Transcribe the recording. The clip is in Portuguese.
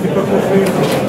Fica com